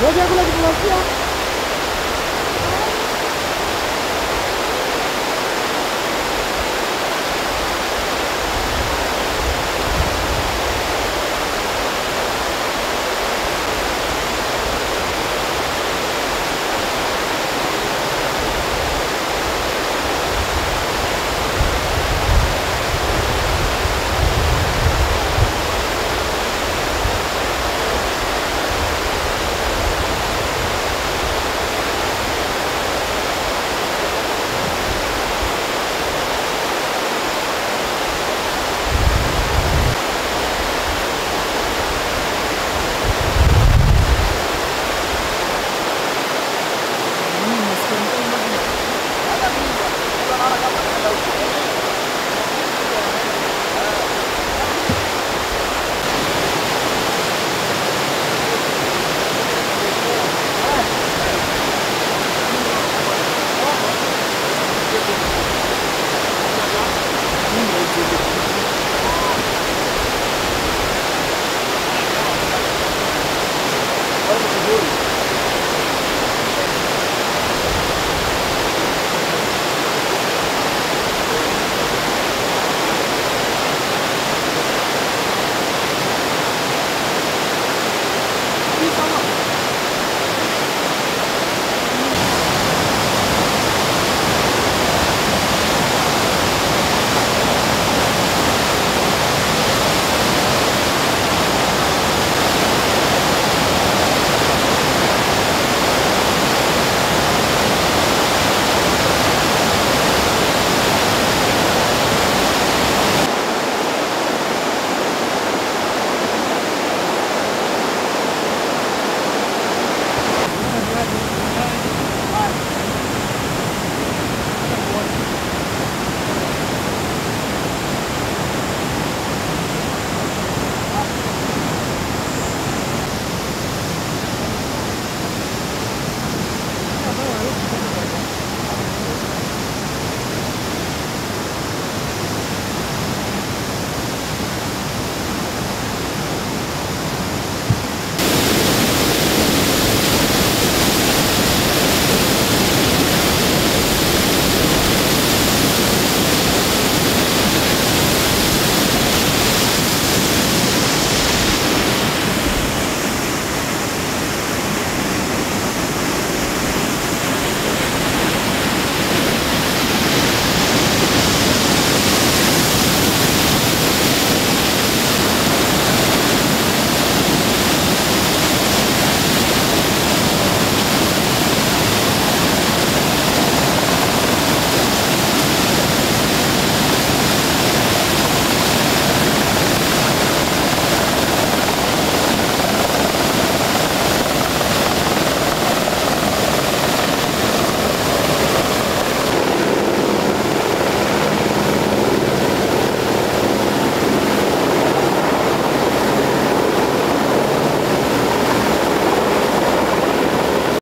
我先过来给你拿去啊。